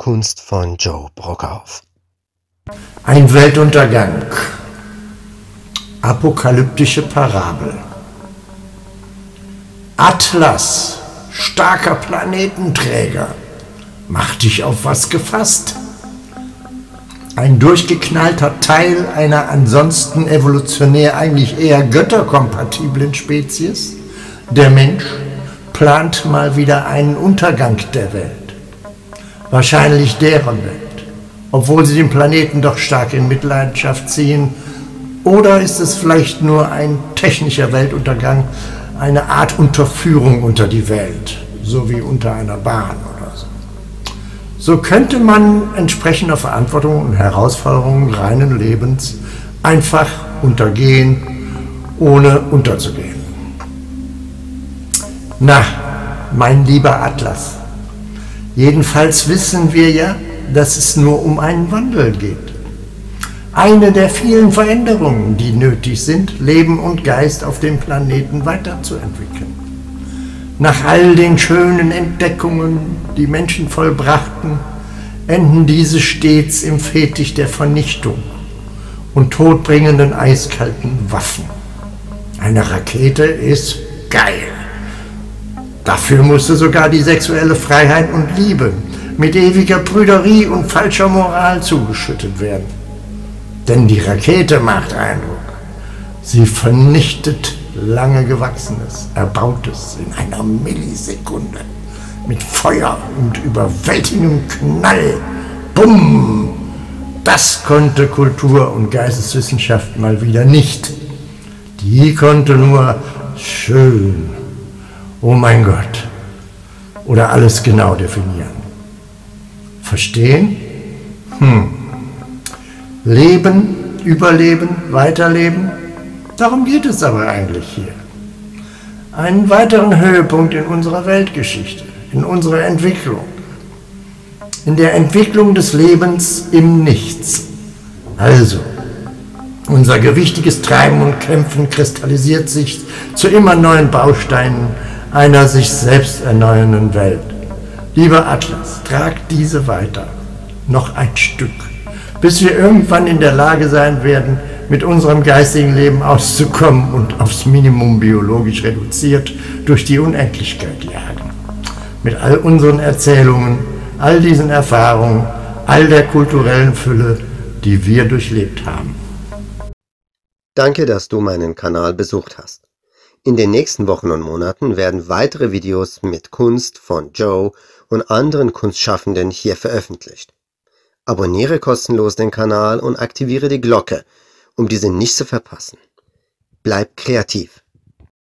Kunst von Joe Brockhauf. Ein Weltuntergang. Apokalyptische Parabel. Atlas, starker Planetenträger, mach dich auf was gefasst. Ein durchgeknallter Teil einer ansonsten evolutionär eigentlich eher götterkompatiblen Spezies, der Mensch, plant mal wieder einen Untergang der Welt. Wahrscheinlich deren Welt, obwohl sie den Planeten doch stark in Mitleidenschaft ziehen. Oder ist es vielleicht nur ein technischer Weltuntergang, eine Art Unterführung unter die Welt, so wie unter einer Bahn oder so. So könnte man entsprechender Verantwortung und Herausforderungen reinen Lebens einfach untergehen, ohne unterzugehen. Na, mein lieber Atlas, jedenfalls wissen wir ja, dass es nur um einen Wandel geht. Eine der vielen Veränderungen, die nötig sind, Leben und Geist auf dem Planeten weiterzuentwickeln. Nach all den schönen Entdeckungen, die Menschen vollbrachten, enden diese stets im Fetisch der Vernichtung und todbringenden eiskalten Waffen. Eine Rakete ist geil. Dafür musste sogar die sexuelle Freiheit und Liebe mit ewiger Prüderie und falscher Moral zugeschüttet werden. Denn die Rakete macht Eindruck. Sie vernichtet lange Gewachsenes, Erbautes in einer Millisekunde. Mit Feuer und überwältigendem Knall. Bumm! Das konnte Kultur- und Geisteswissenschaft mal wieder nicht. Die konnte nur schön, oh mein Gott, oder alles genau definieren. Verstehen? Hm. Leben, überleben, weiterleben, darum geht es aber eigentlich hier. Einen weiteren Höhepunkt in unserer Weltgeschichte, in unserer Entwicklung, in der Entwicklung des Lebens im Nichts. Also, unser gewichtiges Treiben und Kämpfen kristallisiert sich zu immer neuen Bausteinen einer sich selbst erneuernden Welt. Lieber Atlas, trag diese weiter, noch ein Stück bis wir irgendwann in der Lage sein werden, mit unserem geistigen Leben auszukommen und aufs Minimum biologisch reduziert durch die Unendlichkeit jagen. Mit all unseren Erzählungen, all diesen Erfahrungen, all der kulturellen Fülle, die wir durchlebt haben. Danke, dass du meinen Kanal besucht hast. In den nächsten Wochen und Monaten werden weitere Videos mit Kunst von Joe und anderen Kunstschaffenden hier veröffentlicht. Abonniere kostenlos den Kanal und aktiviere die Glocke, um diese nicht zu verpassen. Bleib kreativ!